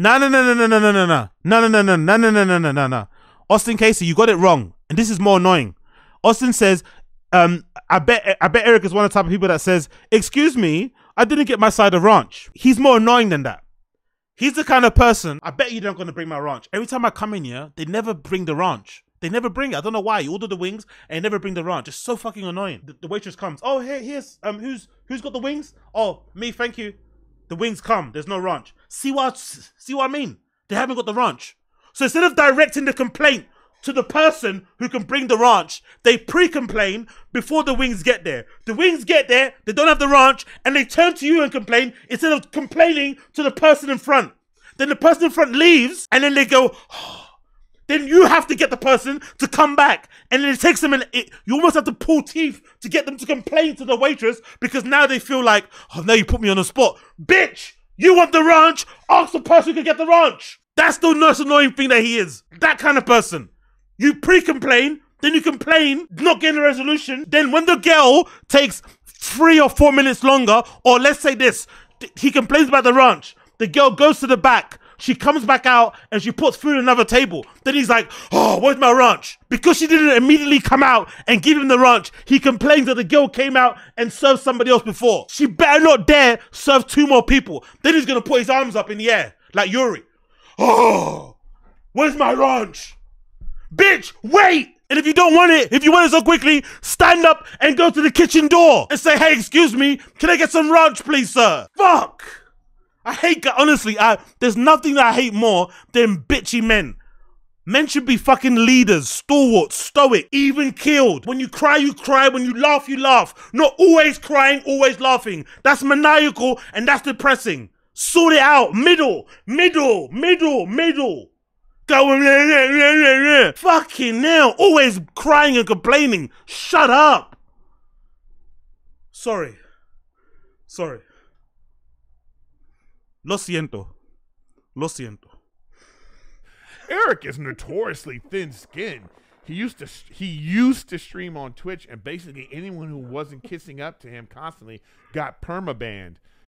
No, no, no, no, no, no, no, no, no, no, no, no, no, no, no, no, no, no, no. Austin Casey, you got it wrong, and this is more annoying. Austin says, um, I bet, I bet Erik is one of the type of people that says, "Excuse me, I didn't get my side of ranch." He's more annoying than that. He's the kind of person. I bet you they're not to bring my ranch. Every time I come in here, they never bring the ranch. They never bring it. I don't know why. You order the wings and never bring the ranch. It's so fucking annoying. The, the waitress comes. Oh, here, here's um, who's who's got the wings? Oh, me. Thank you. The wings come. There's no ranch. See what? See what I mean? They haven't got the ranch. So instead of directing the complaint to the person who can bring the ranch, they pre-complain before the wings get there. The wings get there, they don't have the ranch, and they turn to you and complain instead of complaining to the person in front. Then the person in front leaves, and then they go. Oh, then you have to get the person to come back. And then it takes them, and you almost have to pull teeth to get them to complain to the waitress because now they feel like, oh, now you put me on the spot. Bitch, you want the ranch? Ask the person who can get the ranch. That's the most annoying thing that he is. That kind of person. You pre complain, then you complain, not getting a resolution. Then when the girl takes three or four minutes longer, or let's say this, he complains about the ranch. The girl goes to the back she comes back out and she puts food on another table. Then he's like, Oh, where's my ranch? Because she didn't immediately come out and give him the ranch, he complains that the girl came out and served somebody else before. She better not dare serve two more people. Then he's gonna put his arms up in the air like Yuri. Oh, where's my ranch? Bitch, wait! And if you don't want it, if you want it so quickly, stand up and go to the kitchen door and say, Hey, excuse me, can I get some ranch, please, sir? Fuck! I hate, honestly, I, there's nothing that I hate more than bitchy men. Men should be fucking leaders, stalwart, stoic, even killed. When you cry, you cry. When you laugh, you laugh. Not always crying, always laughing. That's maniacal and that's depressing. Sort it out. Middle, middle, middle, middle. Going, fucking now. Always crying and complaining. Shut up. Sorry. Sorry. Lo siento. Lo siento. Erik is notoriously thin-skinned. He used to he used to stream on Twitch, and basically anyone who wasn't kissing up to him constantly got permabanned.